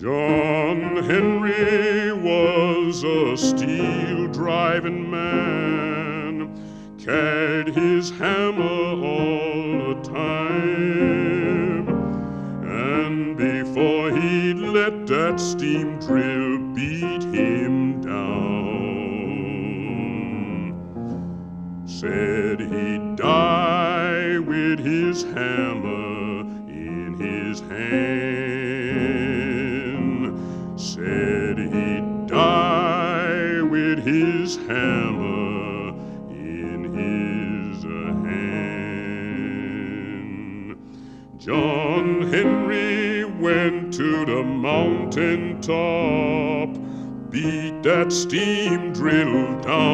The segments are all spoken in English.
John Henry was a steel driving man, carried his hammer all the time. And before he'd let that steam drill beat him down, said he'd die with his hammer in his hand. Said he'd die with his hammer in his hand. John Henry went to the mountain top, beat that steam drill down.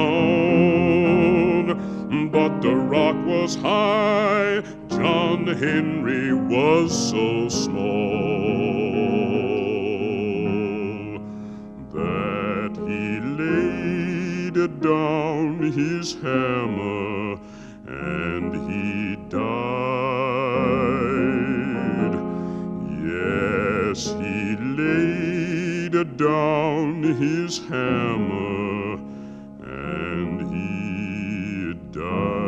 But the rock was high, John Henry was so small laid down his hammer and he died. Yes, he laid down his hammer and he died.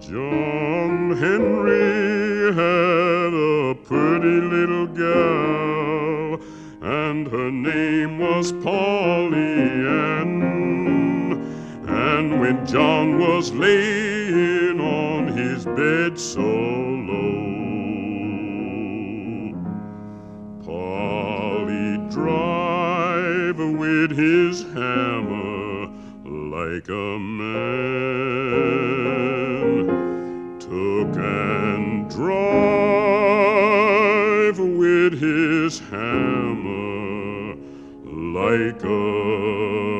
John Henry had a pretty little gal, and her name was Polly Ann. And when John was laying on his bed so low, Polly drive with his hammer like a man took and drive with his hammer like a